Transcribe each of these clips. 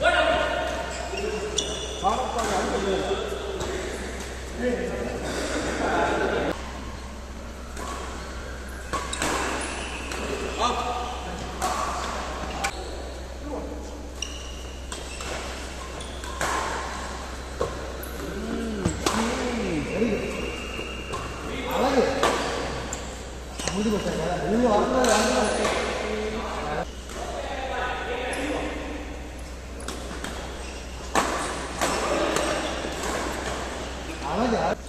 我也好了大去 안 되면 가서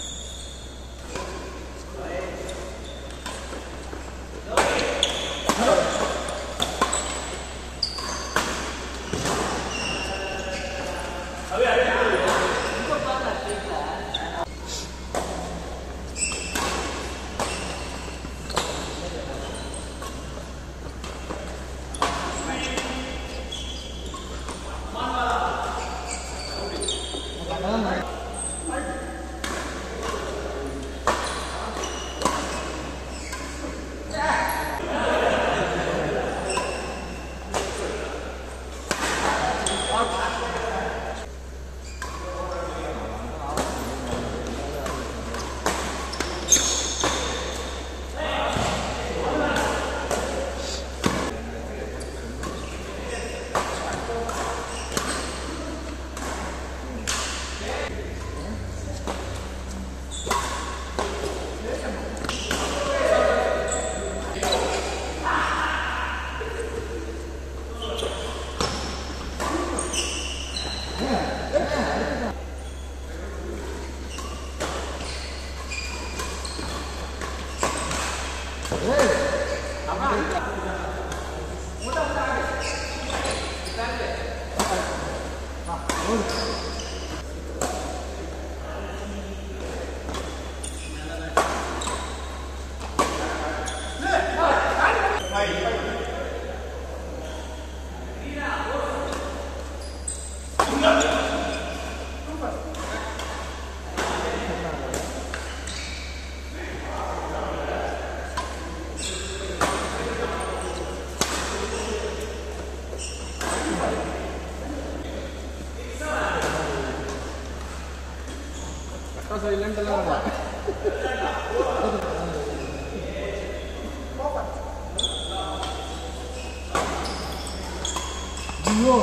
Oh. Silent ಎಲ್ಲ ಜಿಯೋ